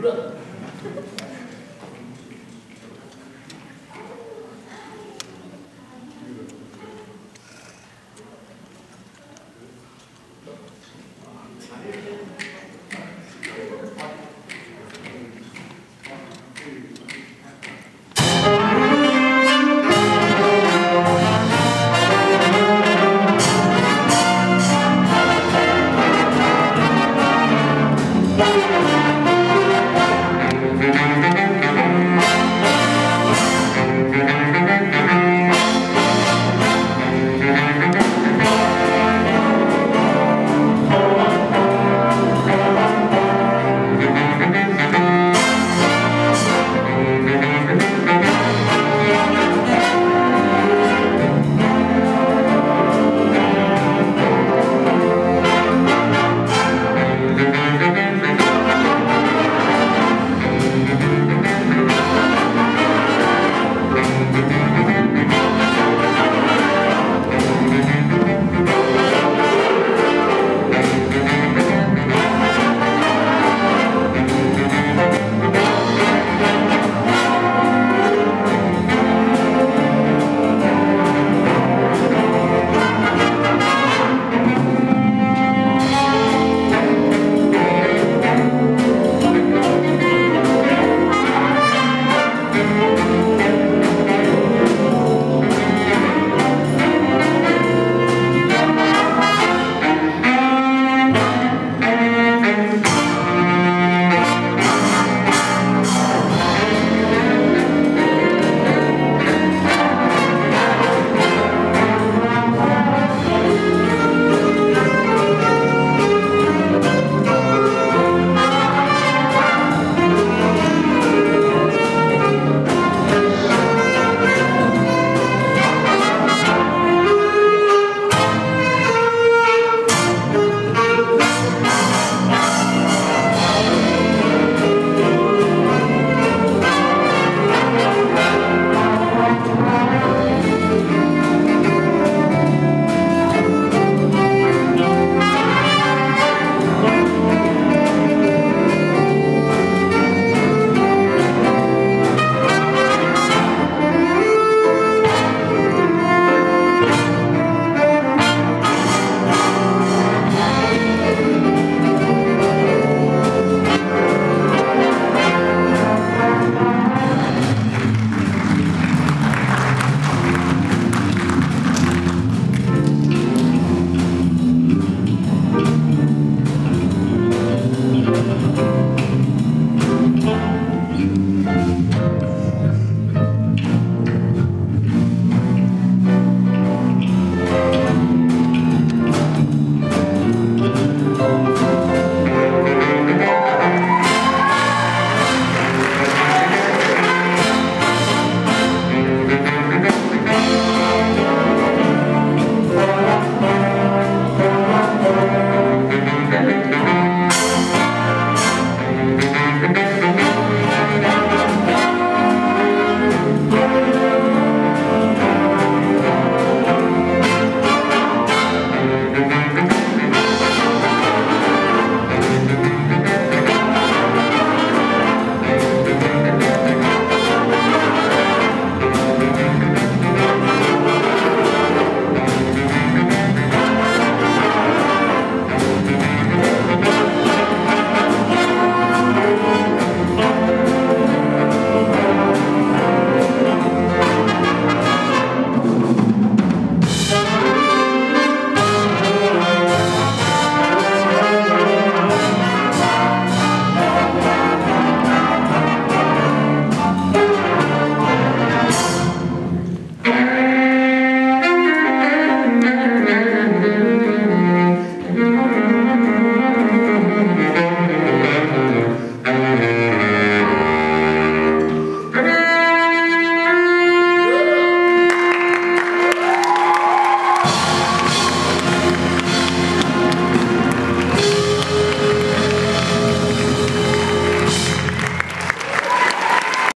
그런